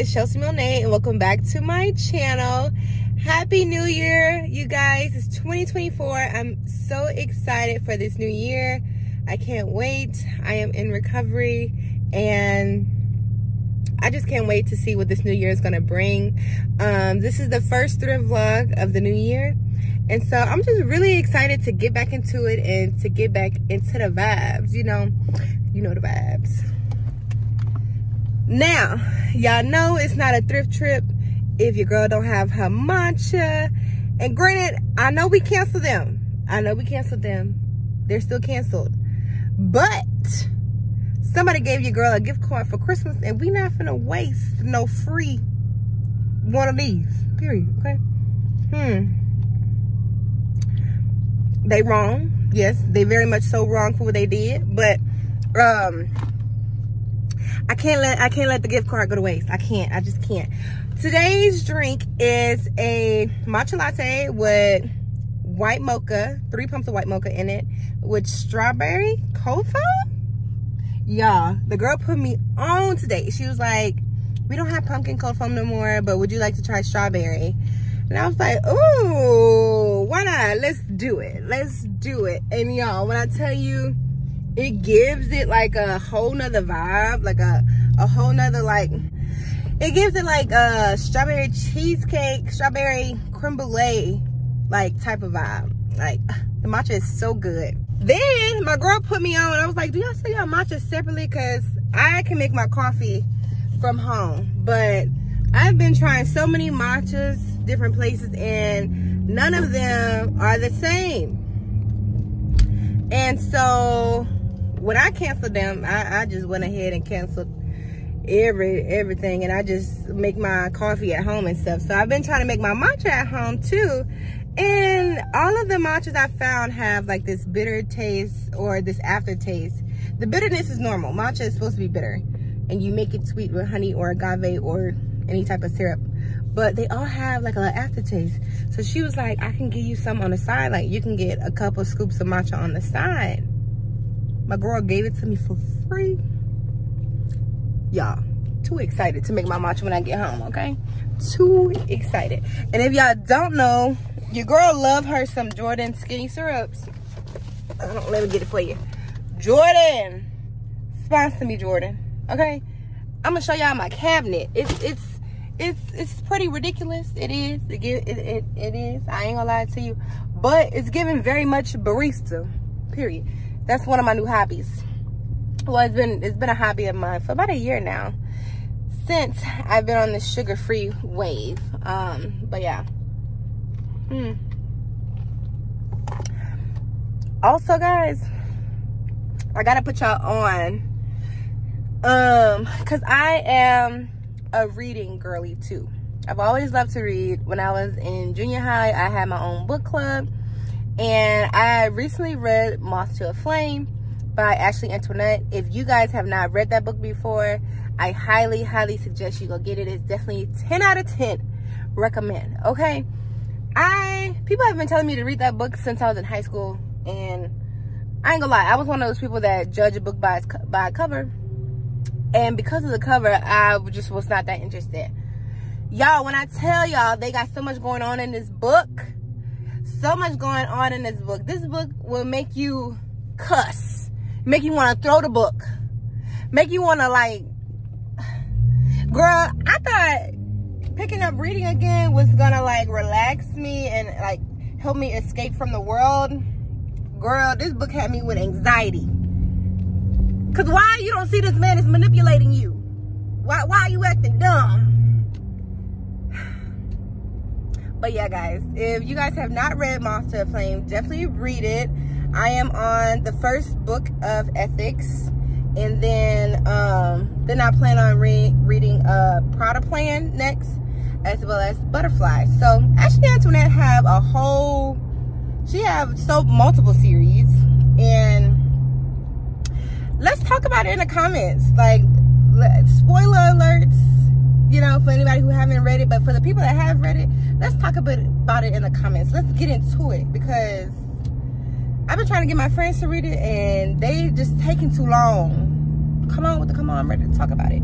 it's Chelcee Monaé and welcome back to my channel. Happy New Year, you guys. It's 2024. I'm so excited for this new year. I can't wait. I am in recovery and I just can't wait to see what this new year is going to bring. Um, this is the first thrift vlog of the new year. And so I'm just really excited to get back into it and to get back into the vibes, you know, you know the vibes. Now, y'all know it's not a thrift trip if your girl don't have her matcha. And granted, I know we canceled them. I know we canceled them. They're still canceled. But somebody gave your girl a gift card for Christmas and we not finna waste no free one of these. Period. Okay? Hmm. They wrong. Yes, they very much so wrong for what they did. But um I can't let I can't let the gift card go to waste. I can't. I just can't. Today's drink is a matcha latte with white mocha, three pumps of white mocha in it, with strawberry foam. Yeah, the girl put me on today. She was like, "We don't have pumpkin cold foam no more, but would you like to try strawberry?" And I was like, "Ooh, why not? Let's do it. Let's do it." And y'all, when I tell you it gives it like a whole nother vibe like a a whole nother like it gives it like a strawberry cheesecake strawberry creme brulee like type of vibe. Like the matcha is so good. Then my girl put me on. I was like do y'all sell y'all matcha separately? Because i can make my coffee from home. But i've been trying so many matchas different places and none of them are the same. And so when I canceled them, I, I just went ahead and canceled every everything and I just make my coffee at home and stuff. So I've been trying to make my matcha at home too. And all of the matchas I found have like this bitter taste or this aftertaste. The bitterness is normal. Matcha is supposed to be bitter. And you make it sweet with honey or agave or any type of syrup. But they all have like a little aftertaste. So she was like, I can give you some on the side. Like you can get a couple scoops of matcha on the side. My girl gave it to me for free. Y'all, too excited to make my matcha when I get home, okay? Too excited. And if y'all don't know, your girl love her some Jordan skinny syrups. I Don't, let me get it for you. Jordan, sponsor me, Jordan, okay? I'm gonna show y'all my cabinet. It's it's it's it's pretty ridiculous. It is. It, it, it, it is. I ain't gonna lie to you. But it's giving very much barista, period that's one of my new hobbies. Well it's been it's been a hobby of mine for about a year now. Since i've been on this sugar-free wave um but yeah. Hmm. Also guys i gotta put y'all on um because i am a reading girly too. I've always loved to read. When i was in junior high i had my own book club and I recently read Moth to a Flame by Ashley Antoinette. If you guys have not read that book before, I highly, highly suggest you go get it. It's definitely 10 out of 10 recommend, okay? I, people have been telling me to read that book since I was in high school. And I ain't gonna lie, I was one of those people that judge a book by its, by a cover. And because of the cover, I just was not that interested. Y'all, when I tell y'all they got so much going on in this book, so much going on in this book. This book will make you cuss, make you want to throw the book, make you want to like, girl, I thought picking up reading again was gonna like relax me and like help me escape from the world. Girl, this book had me with anxiety. Cause why you don't see this man is manipulating you? Why, why are you acting dumb? But yeah guys if you guys have not read moth to a flame definitely read it. I am on the first book of ethics and then um then i plan on re reading uh prada plan next as well as butterfly. So ashley antoinette have a whole she have so multiple series and let's talk about it in the comments. Like spoiler alerts you know, for anybody who haven't read it. But for the people that have read it, let's talk a bit about it in the comments. Let's get into it because I've been trying to get my friends to read it and they just taking too long. Come on with the come on, I'm ready to talk about it.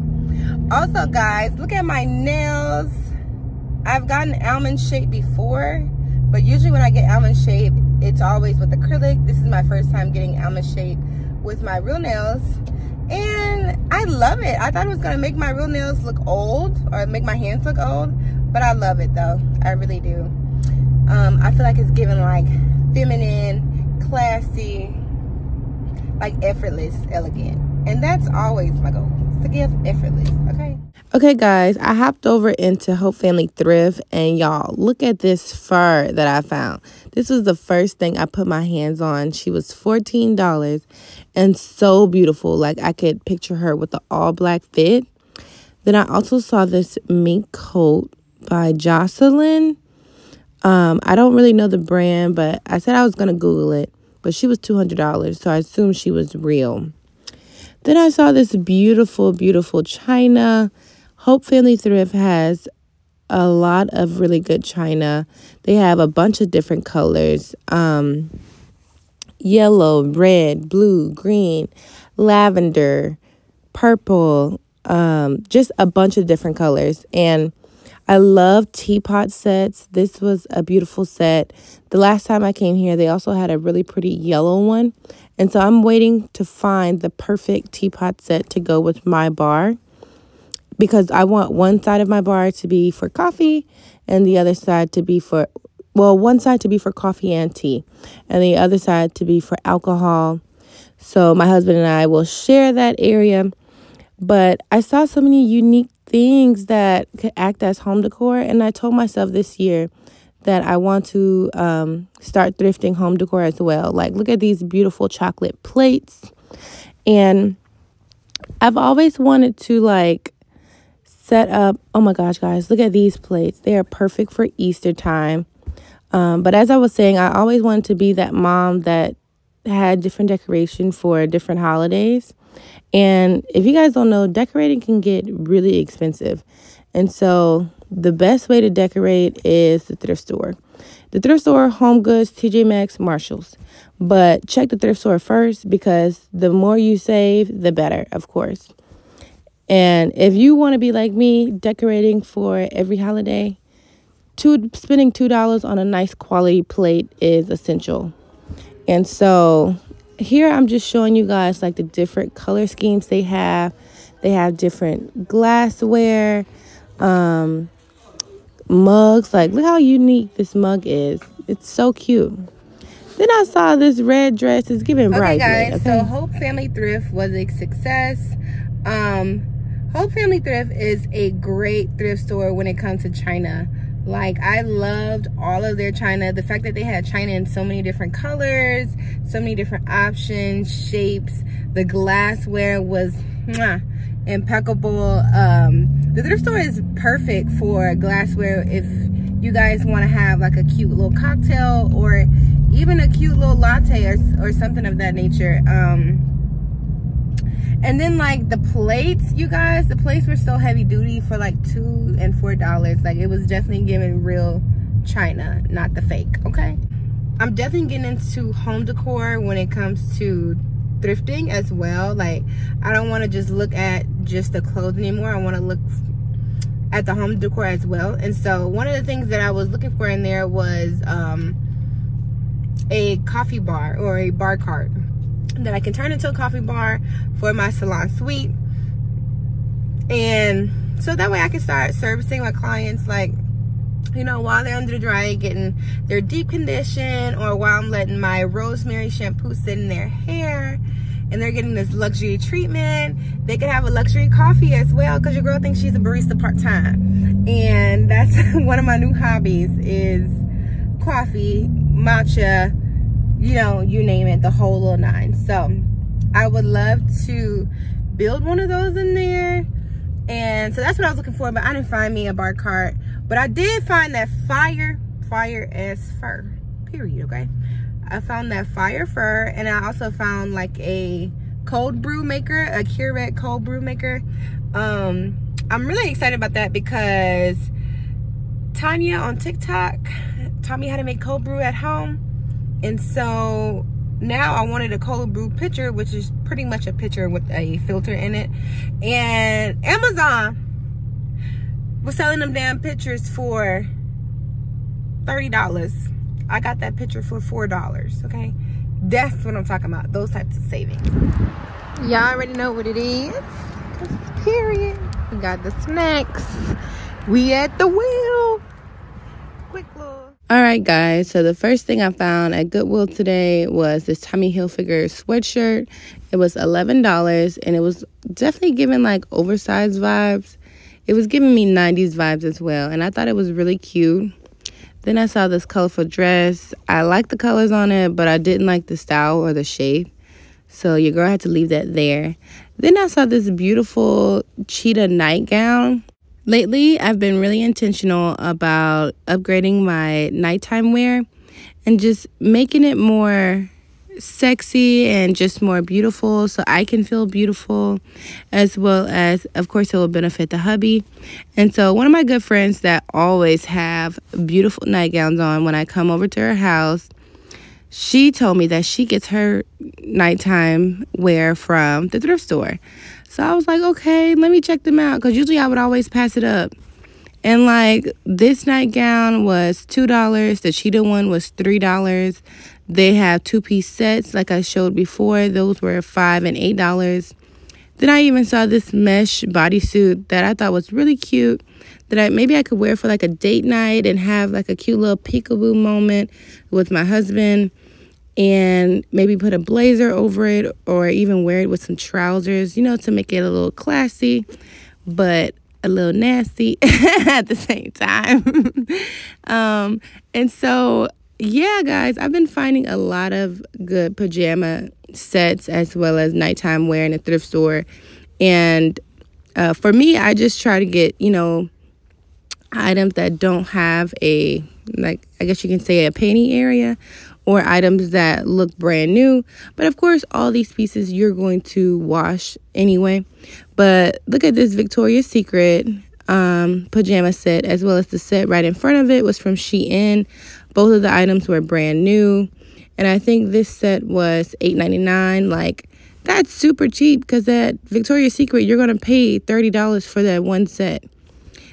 Also, guys, look at my nails. I've gotten almond shape before, but usually when I get almond shape, it's always with acrylic. This is my first time getting almond shape with my real nails. And I love it. I thought it was gonna make my real nails look old or make my hands look old, but I love it though. I really do. Um, I feel like it's giving like feminine, classy, like effortless, elegant. And that's always my goal, to give effortless, okay? Okay, guys, I hopped over into Hope Family Thrift, and y'all, look at this fur that I found. This was the first thing I put my hands on. She was $14 and so beautiful. Like, I could picture her with the all black fit. Then I also saw this mink coat by Jocelyn. Um, I don't really know the brand, but I said I was going to Google it. But she was $200, so I assumed she was real. Then I saw this beautiful, beautiful china. Hope Family Thrift has a lot of really good china. They have a bunch of different colors. Um, yellow, red, blue, green, lavender, purple, um, just a bunch of different colors. And I love teapot sets. This was a beautiful set. The last time I came here, they also had a really pretty yellow one. And so I'm waiting to find the perfect teapot set to go with my bar because I want one side of my bar to be for coffee and the other side to be for, well, one side to be for coffee and tea and the other side to be for alcohol. So my husband and I will share that area. But I saw so many unique things that could act as home decor. And I told myself this year that I want to um, start thrifting home decor as well. Like, look at these beautiful chocolate plates. And I've always wanted to, like, set up. Oh my gosh, guys, look at these plates. They are perfect for Easter time. Um, but as I was saying, I always wanted to be that mom that had different decoration for different holidays. And if you guys don't know, decorating can get really expensive. And so the best way to decorate is the thrift store. The thrift store, Home Goods, TJ Maxx, Marshalls. But check the thrift store first because the more you save, the better, of course. And if you want to be like me, decorating for every holiday, two spending $2 on a nice quality plate is essential. And so here I'm just showing you guys like the different color schemes they have. They have different glassware, um, mugs. Like, look how unique this mug is. It's so cute. Then I saw this red dress. It's giving okay, guys. Okay? So Hope Family Thrift was a success. Um, Hope Family Thrift is a great thrift store when it comes to China. Like, I loved all of their China. The fact that they had China in so many different colors, so many different options, shapes. The glassware was mwah, impeccable. Um, the thrift store is perfect for glassware if you guys want to have like a cute little cocktail or even a cute little latte or, or something of that nature. Um, and then like the plates, you guys, the plates were so heavy duty for like two and four dollars. Like it was definitely giving real China, not the fake, okay? I'm definitely getting into home decor when it comes to thrifting as well. Like I don't want to just look at just the clothes anymore. I want to look at the home decor as well. And so one of the things that I was looking for in there was um, a coffee bar or a bar cart that I can turn into a coffee bar for my salon suite. And so that way I can start servicing my clients like, you know, while they're under the dryer getting their deep condition or while I'm letting my rosemary shampoo sit in their hair and they're getting this luxury treatment. They can have a luxury coffee as well because your girl thinks she's a barista part-time. And that's one of my new hobbies is coffee, matcha, you know, you name it, the whole little nine. So I would love to build one of those in there. And so that's what I was looking for, but I didn't find me a bar cart. But I did find that fire, fire as fur, period, okay? I found that fire fur, and I also found like a cold brew maker, a Keurig cold brew maker. Um, I'm really excited about that because Tanya on TikTok taught me how to make cold brew at home and so now I wanted a cold brew pitcher, which is pretty much a pitcher with a filter in it. And Amazon was selling them damn pitchers for $30. I got that pitcher for $4, okay? That's what I'm talking about, those types of savings. Y'all already know what it is. Period. We got the snacks. We at the wheel. Quick little. All right, guys. So the first thing I found at Goodwill today was this Tommy Hilfiger sweatshirt. It was $11 and it was definitely giving like oversized vibes. It was giving me 90s vibes as well. And I thought it was really cute. Then I saw this colorful dress. I liked the colors on it, but I didn't like the style or the shape. So your girl had to leave that there. Then I saw this beautiful cheetah nightgown. Lately, I've been really intentional about upgrading my nighttime wear and just making it more sexy and just more beautiful so I can feel beautiful as well as of course it will benefit the hubby. And so one of my good friends that always have beautiful nightgowns on when I come over to her house, she told me that she gets her nighttime wear from the thrift store. So I was like, okay, let me check them out cuz usually I would always pass it up. And like this nightgown was $2, the cheetah one was $3. They have two piece sets, like I showed before. Those were five and eight dollars. Then I even saw this mesh bodysuit that I thought was really cute. That I maybe I could wear for like a date night and have like a cute little peekaboo moment with my husband and maybe put a blazer over it or even wear it with some trousers, you know, to make it a little classy, but a little nasty at the same time. um, and so yeah, guys, I've been finding a lot of good pajama sets as well as nighttime wear in a thrift store. And uh, for me, I just try to get, you know, items that don't have a, like, I guess you can say a painting area or items that look brand new. But of course, all these pieces you're going to wash anyway. But look at this Victoria's Secret um, pajama set as well as the set right in front of it was from Shein. Both of the items were brand new. And I think this set was $8.99. Like, that's super cheap because at Victoria's Secret, you're going to pay $30 for that one set.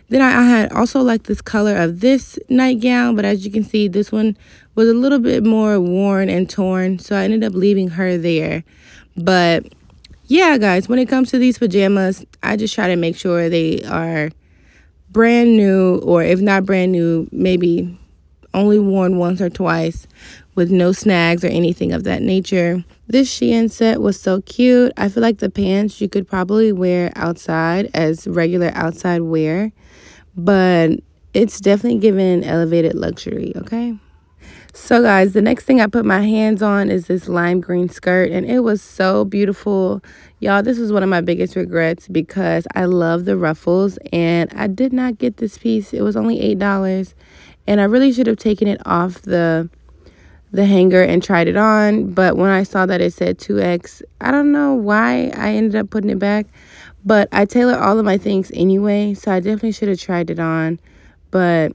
Then I, I had also liked this color of this nightgown, but as you can see, this one was a little bit more worn and torn. So I ended up leaving her there. But yeah, guys, when it comes to these pajamas, I just try to make sure they are brand new, or if not brand new, maybe only worn once or twice with no snags or anything of that nature. This Shein set was so cute. I feel like the pants you could probably wear outside as regular outside wear, but it's definitely given elevated luxury, okay? So guys, the next thing I put my hands on is this lime green skirt and it was so beautiful. Y'all, this was one of my biggest regrets because I love the ruffles and I did not get this piece. It was only $8 and I really should have taken it off the the hanger and tried it on but when I saw that it said 2x I don't know why I ended up putting it back but I tailor all of my things anyway so I definitely should have tried it on. But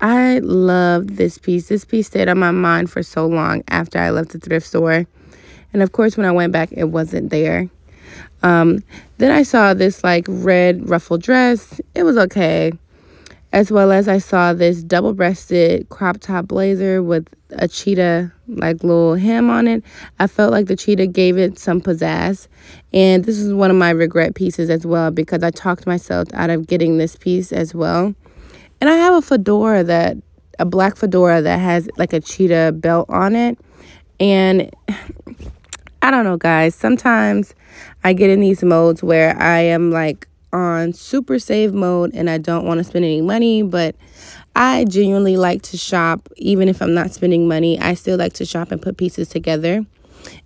I love this piece. This piece stayed on my mind for so long after I left the thrift store. And of course when I went back it wasn't there. Um, then I saw this like red ruffle dress. It was okay as well as I saw this double breasted crop top blazer with a cheetah like little hem on it. I felt like the cheetah gave it some pizzazz. And this is one of my regret pieces as well because I talked myself out of getting this piece as well. And I have a fedora that, a black fedora that has like a cheetah belt on it. And I don't know, guys. Sometimes I get in these modes where I am like on super save mode and I don't want to spend any money, but I genuinely like to shop even if I'm not spending money. I still like to shop and put pieces together.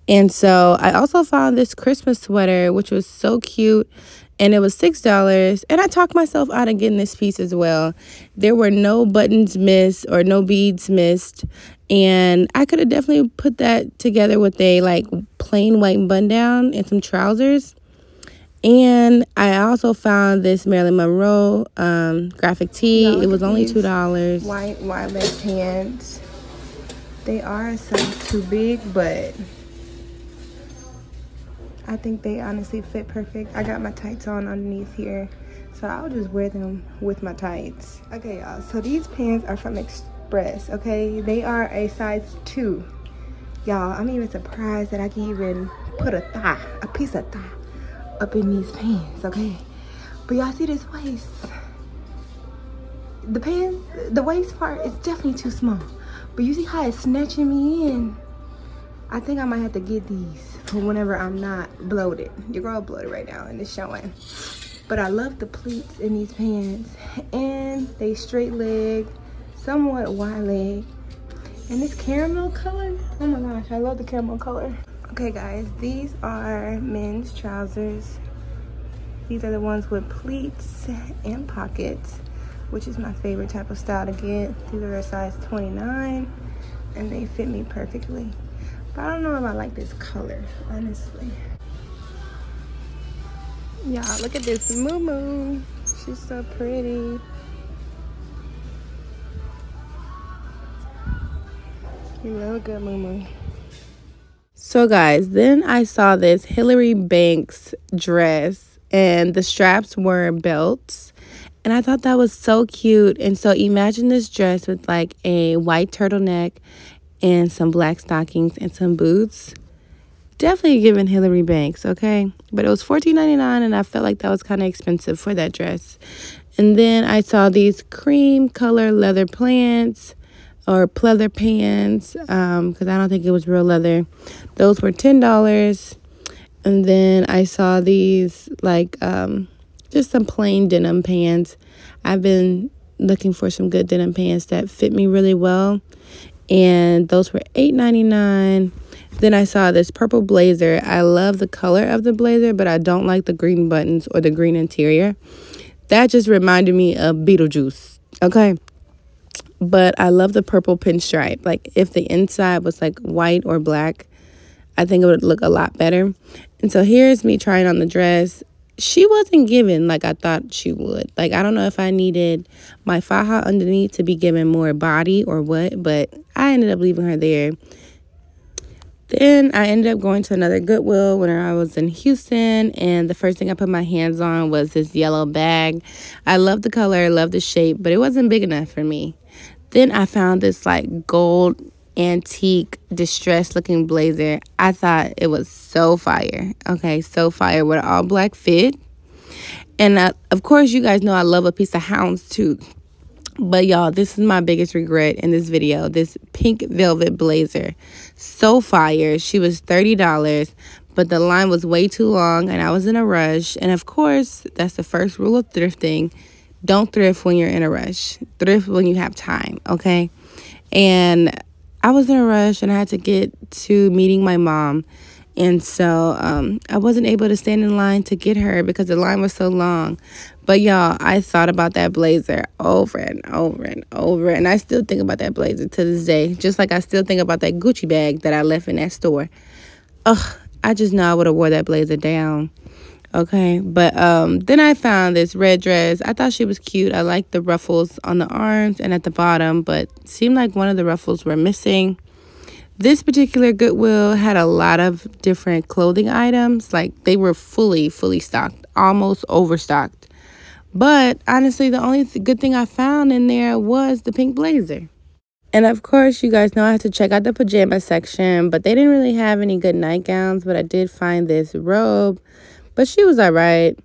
And so I also found this Christmas sweater, which was so cute. And it was $6. And I talked myself out of getting this piece as well. There were no buttons missed or no beads missed. And I could have definitely put that together with a like plain white button down and some trousers. And I also found this Marilyn Monroe um, graphic tee. it was only two dollars. White white left hands. They are a size too big, but I think they honestly fit perfect. I got my tights on underneath here. So I'll just wear them with my tights. Okay, y'all. So these pants are from Express, okay? They are a size two. Y'all, I'm even surprised that I can even put a thigh, a piece of thigh up in these pants, okay? But y'all see this waist? The pants, the waist part is definitely too small. But you see how it's snatching me in? I think I might have to get these for whenever I'm not bloated. Your girl bloated right now and it's showing. But I love the pleats in these pants. And they straight leg, somewhat wide leg. And this caramel color, oh my gosh, I love the caramel color. Okay guys, these are men's trousers. These are the ones with pleats and pockets, which is my favorite type of style to get. These are a size 29 and they fit me perfectly. But I don't know if I like this color, honestly. Y'all, look at this Moo Moo. She's so pretty. You look good, Moo Moo. So guys, then I saw this Hilary Banks dress and the straps were belts. And I thought that was so cute. And so imagine this dress with like a white turtleneck and some black stockings and some boots. Definitely giving Hilary Banks, okay? But it was $14.99 and I felt like that was kind of expensive for that dress. And then I saw these cream color leather plants or pleather pants because um, I don't think it was real leather. Those were $10. And then I saw these like um, just some plain denim pants. I've been looking for some good denim pants that fit me really well and those were $8.99 then I saw this purple blazer. I love the color of the blazer, but I don't like the green buttons or the green interior. That just reminded me of Beetlejuice, okay? But I love the purple pinstripe. Like, if the inside was like white or black, I think it would look a lot better. And so here's me trying on the dress she wasn't given like I thought she would. Like I don't know if I needed my faja underneath to be given more body or what, but I ended up leaving her there. Then I ended up going to another Goodwill when I was in Houston, and the first thing I put my hands on was this yellow bag. I love the color, I love the shape, but it wasn't big enough for me. Then I found this like gold antique distressed looking blazer. I thought it was so fire. Okay, so fire with all black fit. And uh, of course, you guys know I love a piece of hounds houndstooth. But y'all, this is my biggest regret in this video. This pink velvet blazer. So fire. She was $30, but the line was way too long and I was in a rush. And of course, that's the first rule of thrifting. Don't thrift when you're in a rush. Thrift when you have time, okay? And I was in a rush and I had to get to meeting my mom. And so um, I wasn't able to stand in line to get her because the line was so long. But y'all, I thought about that blazer over and over and over. And I still think about that blazer to this day. Just like I still think about that Gucci bag that I left in that store. Ugh, I just know I would have wore that blazer down. Okay, but um, then I found this red dress. I thought she was cute. I liked the ruffles on the arms and at the bottom, but seemed like one of the ruffles were missing. This particular Goodwill had a lot of different clothing items. Like they were fully, fully stocked, almost overstocked. But honestly, the only th good thing I found in there was the pink blazer. And of course, you guys know I had to check out the pajama section, but they didn't really have any good nightgowns. But I did find this robe but she was all right.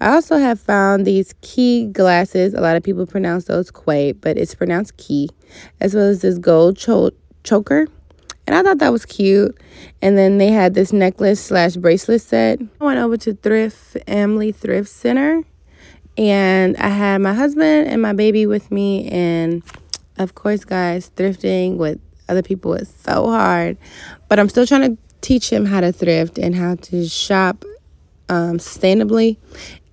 I also have found these key glasses. A lot of people pronounce those quay, but it's pronounced key, as well as this gold cho- choker. And I thought that was cute. And then they had this necklace slash bracelet set. I went over to Thrift Emily Thrift Center. And I had my husband and my baby with me. And of course, guys, thrifting with other people is so hard. But I'm still trying to teach him how to thrift and how to shop um, sustainably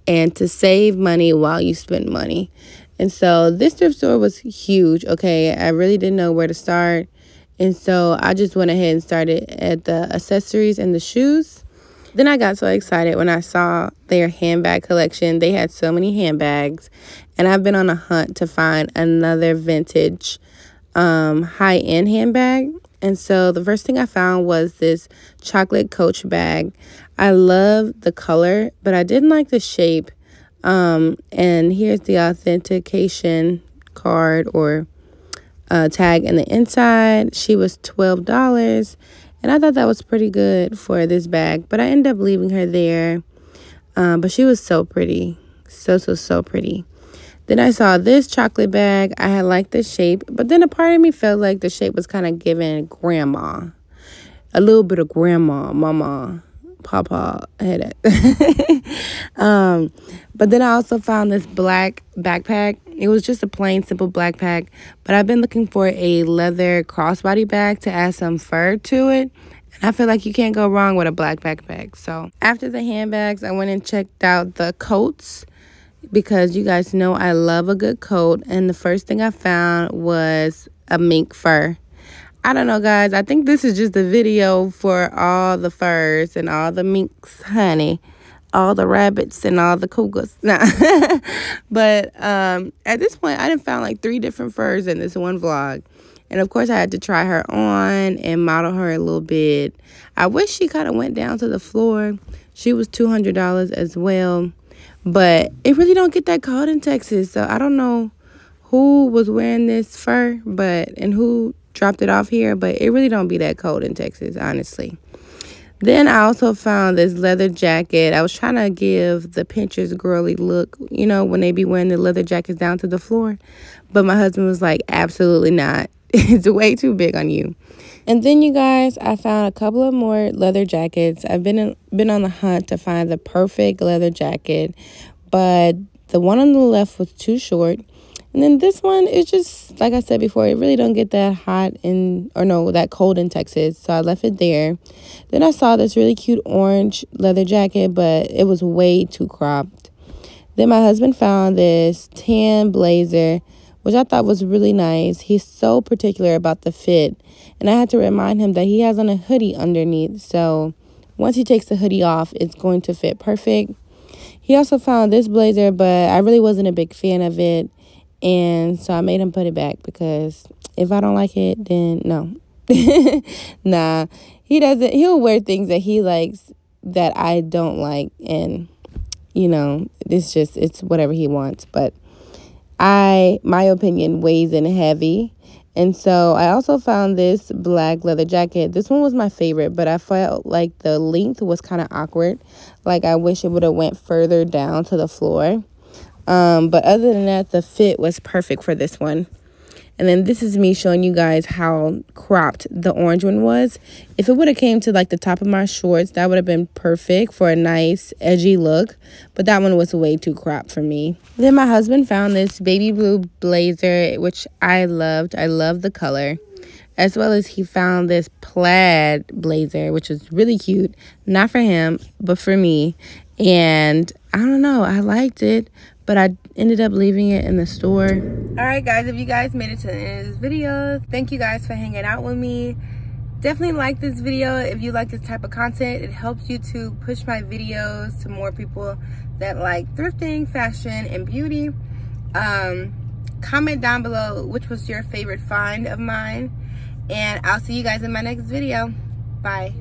and to save money while you spend money. And so this thrift store was huge. Okay, I really didn't know where to start. And so I just went ahead and started at the accessories and the shoes. Then I got so excited when I saw their handbag collection. They had so many handbags, and I've been on a hunt to find another vintage um, high end handbag. And so the first thing I found was this chocolate coach bag. I love the color, but I didn't like the shape. Um, and here's the authentication card or uh, tag in the inside. She was $12. And I thought that was pretty good for this bag. But I ended up leaving her there. Um, but she was so pretty. So, so, so pretty. Then I saw this chocolate bag. I had liked the shape, but then a part of me felt like the shape was kind of giving grandma. A little bit of grandma, mama, papa had it. um, but then I also found this black backpack. It was just a plain, simple black pack, but I've been looking for a leather crossbody bag to add some fur to it. And I feel like you can't go wrong with a black backpack. So after the handbags, I went and checked out the coats because you guys know I love a good coat. And the first thing I found was a mink fur. I don't know, guys. I think this is just a video for all the furs and all the minks, honey. All the rabbits and all the cougars. Nah. but um, at this point, I didn't found like three different furs in this one vlog. And of course, I had to try her on and model her a little bit. I wish she kind of went down to the floor. She was $200 as well. But it really don't get that cold in Texas. So I don't know who was wearing this fur, but and who dropped it off here, but it really don't be that cold in Texas, honestly. Then I also found this leather jacket. I was trying to give the Pinterest girly look, you know, when they be wearing the leather jackets down to the floor. But my husband was like, absolutely not. it's way too big on you. And then you guys, I found a couple of more leather jackets. I've been in, been on the hunt to find the perfect leather jacket, but the one on the left was too short. And then this one is just like I said before, it really don't get that hot in or no, that cold in Texas. So I left it there. Then I saw this really cute orange leather jacket, but it was way too cropped. Then my husband found this tan blazer which I thought was really nice. He's so particular about the fit. And I had to remind him that he has on a hoodie underneath. So once he takes the hoodie off, it's going to fit perfect. He also found this blazer, but I really wasn't a big fan of it. And so I made him put it back because if I don't like it, then no. nah, he doesn't. He'll wear things that he likes that I don't like. And, you know, it's just, it's whatever he wants. But I my opinion weighs in heavy. And so I also found this black leather jacket. This one was my favorite, but I felt like the length was kind of awkward. Like I wish it would have went further down to the floor. Um, but other than that, the fit was perfect for this one. And then this is me showing you guys how cropped the orange one was. If it would have came to like the top of my shorts, that would have been perfect for a nice edgy look. But that one was way too cropped for me. Then my husband found this baby blue blazer, which I loved. I love the color. As well as he found this plaid blazer, which was really cute. Not for him, but for me. And I don't know, I liked it but I ended up leaving it in the store. All right, guys, if you guys made it to the end of this video, thank you guys for hanging out with me. Definitely like this video if you like this type of content. It helps you to push my videos to more people that like thrifting, fashion, and beauty. Um, comment down below which was your favorite find of mine. And I'll see you guys in my next video. Bye.